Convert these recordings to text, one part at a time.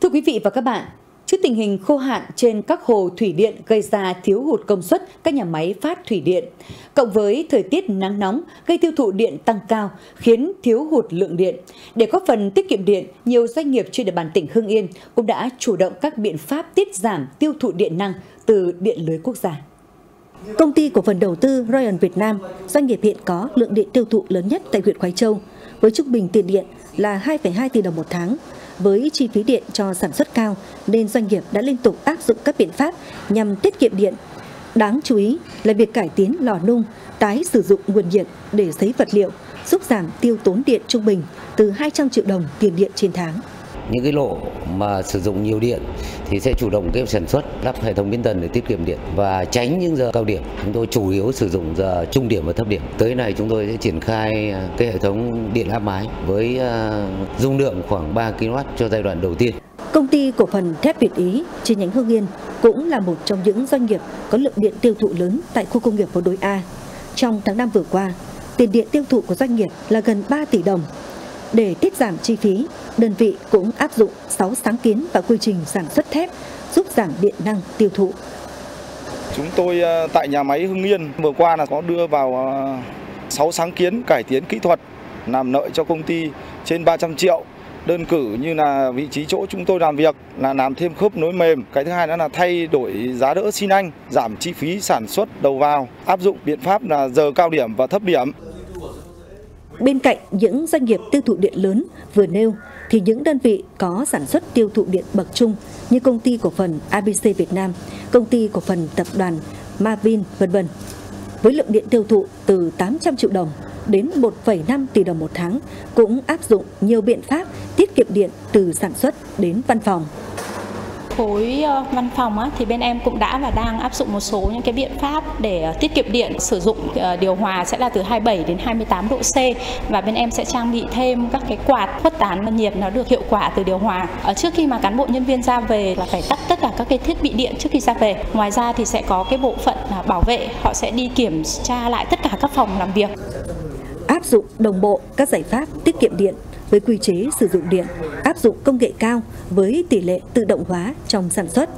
Thưa quý vị và các bạn, trước tình hình khô hạn trên các hồ thủy điện gây ra thiếu hụt công suất các nhà máy phát thủy điện, cộng với thời tiết nắng nóng gây tiêu thụ điện tăng cao khiến thiếu hụt lượng điện. Để góp phần tiết kiệm điện, nhiều doanh nghiệp trên địa bàn tỉnh Hưng Yên cũng đã chủ động các biện pháp tiết giảm tiêu thụ điện năng từ điện lưới quốc gia. Công ty cổ phần đầu tư Royal Việt Nam, doanh nghiệp hiện có lượng điện tiêu thụ lớn nhất tại huyện Khói Châu, với trung bình tiền điện là 2,2 tỷ đồng một tháng. Với chi phí điện cho sản xuất cao nên doanh nghiệp đã liên tục áp dụng các biện pháp nhằm tiết kiệm điện. Đáng chú ý là việc cải tiến lò nung, tái sử dụng nguồn nhiệt để sấy vật liệu, giúp giảm tiêu tốn điện trung bình từ 200 triệu đồng tiền điện trên tháng những cái lộ mà sử dụng nhiều điện thì sẽ chủ động cái sản xuất lắp hệ thống biến tần để tiết kiệm điện và tránh những giờ cao điểm chúng tôi chủ yếu sử dụng giờ trung điểm và thấp điểm tới này chúng tôi sẽ triển khai à, cái hệ thống điện áp mái với à, dung lượng khoảng 3 kW cho giai đoạn đầu tiên Công ty cổ phần thép Việt Ý chi nhánh Hưng Yên cũng là một trong những doanh nghiệp có lượng điện tiêu thụ lớn tại khu công nghiệp phố đối A. Trong tháng 5 vừa qua, tiền điện tiêu thụ của doanh nghiệp là gần 3 tỷ đồng. Để tiết giảm chi phí, đơn vị cũng áp dụng 6 sáng kiến và quy trình sản xuất thép giúp giảm điện năng tiêu thụ. Chúng tôi ờ, tại nhà máy Hưng Yên vừa qua là có đưa vào ờ, 6 sáng kiến cải tiến kỹ thuật làm lợi cho công ty trên 300 triệu. Đơn cử như là vị trí chỗ chúng tôi làm việc là làm thêm khớp nối mềm. Cái thứ hai nữa là thay đổi giá đỡ xin anh giảm chi phí sản xuất đầu vào. Áp dụng biện pháp là giờ cao điểm và thấp điểm. Bên cạnh những doanh nghiệp tiêu thụ điện lớn vừa nêu thì những đơn vị có sản xuất tiêu thụ điện bậc trung như công ty cổ phần ABC Việt Nam, công ty cổ phần tập đoàn Mavin vân vân. Với lượng điện tiêu thụ từ 800 triệu đồng đến 1,5 tỷ đồng một tháng cũng áp dụng nhiều biện pháp tiết kiệm điện từ sản xuất đến văn phòng khối ờ, văn phòng á, thì bên em cũng đã và đang áp dụng một số những cái biện pháp để ờ, tiết kiệm điện sử dụng ờ, điều hòa sẽ là từ 27 đến 28 độ C. Và bên em sẽ trang bị thêm các cái quạt khuất tán nhiệt nó được hiệu quả từ điều hòa. Ở trước khi mà cán bộ nhân viên ra về là phải tắt tất cả các cái thiết bị điện trước khi ra về. Ngoài ra thì sẽ có cái bộ phận à, bảo vệ họ sẽ đi kiểm tra lại tất cả các phòng làm việc. Áp dụng đồng bộ các giải pháp tiết kiệm điện với quy chế sử dụng điện, áp dụng công nghệ cao với tỷ lệ tự động hóa trong sản xuất.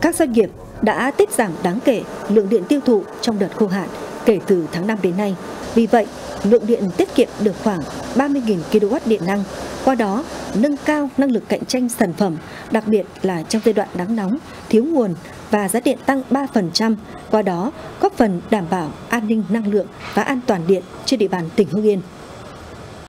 Các doanh nghiệp đã tiết giảm đáng kể lượng điện tiêu thụ trong đợt khô hạn kể từ tháng 5 đến nay. Vì vậy, lượng điện tiết kiệm được khoảng 30.000 kW điện năng, qua đó nâng cao năng lực cạnh tranh sản phẩm, đặc biệt là trong giai đoạn nắng nóng, thiếu nguồn và giá điện tăng 3%, qua đó góp phần đảm bảo an ninh năng lượng và an toàn điện trên địa bàn tỉnh Hưng Yên.